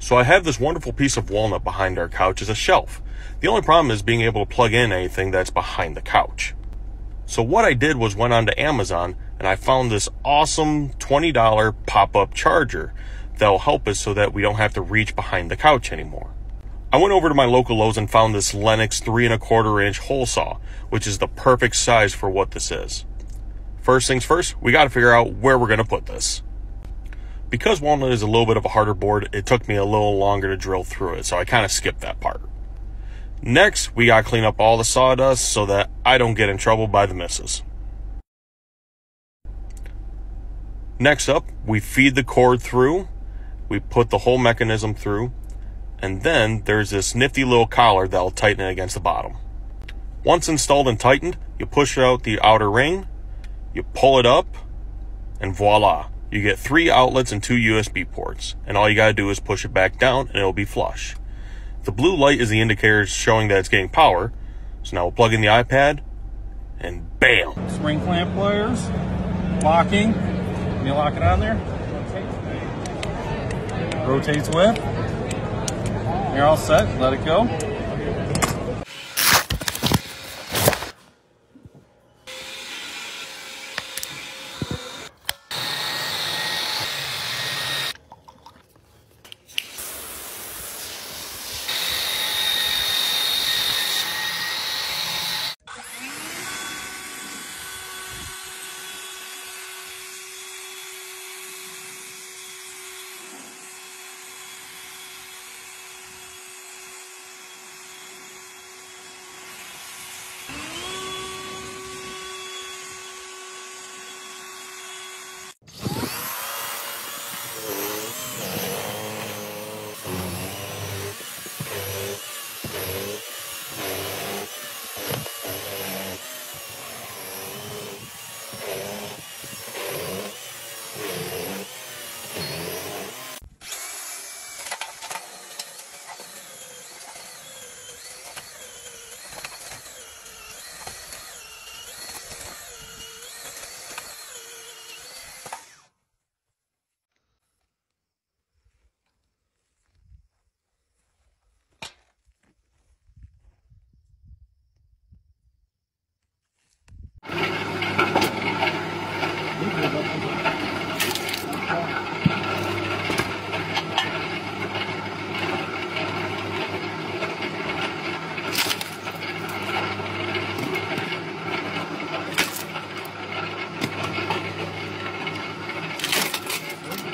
So I have this wonderful piece of walnut behind our couch as a shelf. The only problem is being able to plug in anything that's behind the couch. So what I did was went onto Amazon and I found this awesome $20 pop-up charger that'll help us so that we don't have to reach behind the couch anymore. I went over to my local Lowe's and found this Lenox three and a quarter inch hole saw, which is the perfect size for what this is. First things first, we got to figure out where we're going to put this. Because walnut is a little bit of a harder board, it took me a little longer to drill through it, so I kind of skipped that part. Next, we got to clean up all the sawdust so that I don't get in trouble by the missus. Next up, we feed the cord through, we put the whole mechanism through, and then there's this nifty little collar that'll tighten it against the bottom. Once installed and tightened, you push out the outer ring, you pull it up, and voila, you get three outlets and two USB ports, and all you gotta do is push it back down and it'll be flush. The blue light is the indicator showing that it's getting power, so now we'll plug in the iPad, and bam! Spring clamp pliers, locking, you lock it on there, rotates with, you're all set, let it go.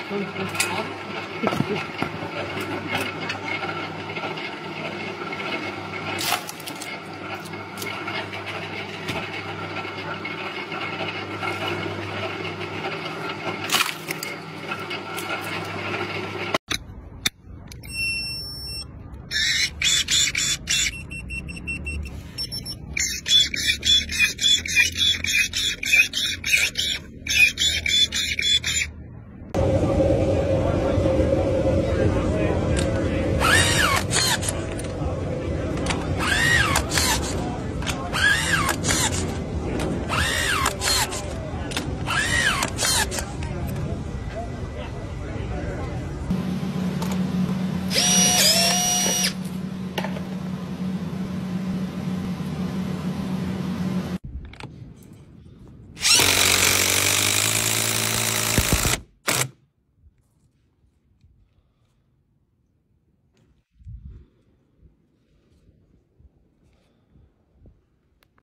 嗯好